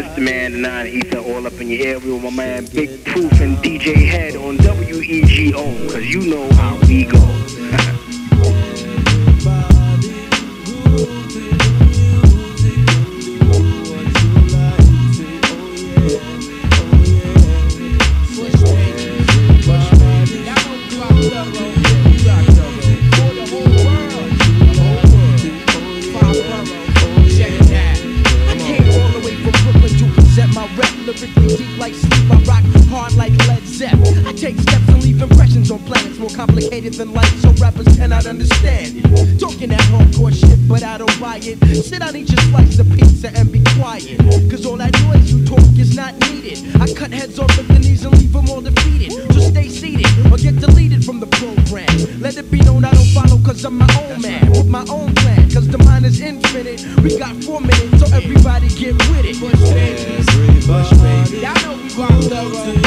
Mr. Man, the Nine Ether, all up in your ear. We with my man Big Proof and DJ Head on WEGO, cause you know how we go. Lyrically deep like sleep, I rock hard like Led Zepp. I take steps and leave impressions on planets more complicated than light, so rappers cannot understand it. Talking that hardcore shit, but I don't buy it. Sit down, eat your slice of pizza and be quiet. Cause all that noise you talk is not needed. I cut heads off I'm my own man. With my own plan, cause the mind is infinite. We got four minutes, so everybody get with it. Push baby. Y'all know we rock thorough. Yeah,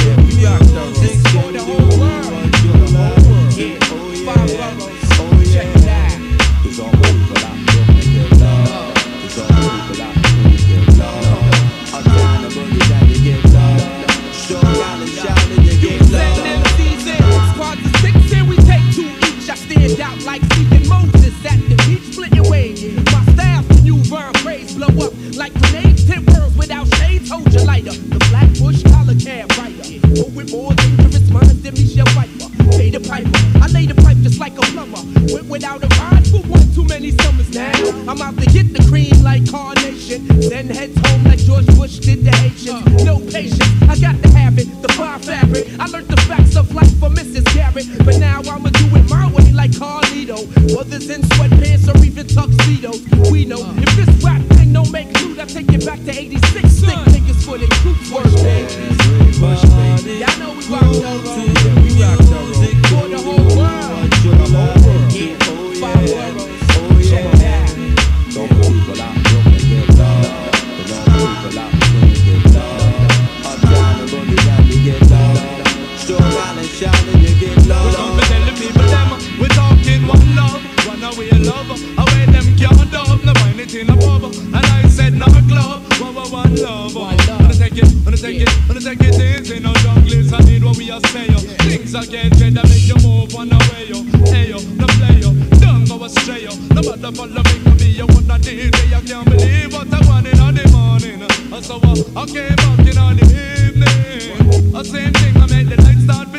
many summers now. I'm out to get the cream like Carnation. Then heads home like George Bush did the Haitians. No patience, I got to have it. The fine fabric. I learned the facts of life from Mrs. Garrett. But now I'ma do it my way like Carlito. Others in sweatpants or even tuxedos. We know if this rap thing don't make loot, I take it back to 86. Stick in a pub. And I said no a club, one one one love. Wanna take it, wanna take it, wanna take it easy. No junglist, I need what we are saying. Things are getting that make you move on away yo. Hey yo, no play yo, don't go astray yo. No matter follow me, can be your one and day. I can't believe what I want in the morning. And so uh, I came back in the evening. The same thing, I made the night start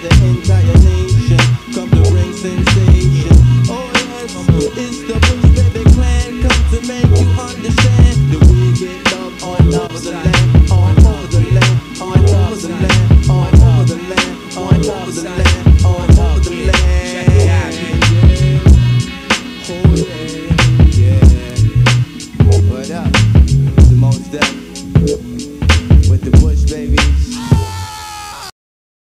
the entire nation. Come to bring sensation. Oh yes, it's the Bush Baby Clan. Come to make you understand that we get love all over the land. All over the land. All over the land. All over the land. All over the land.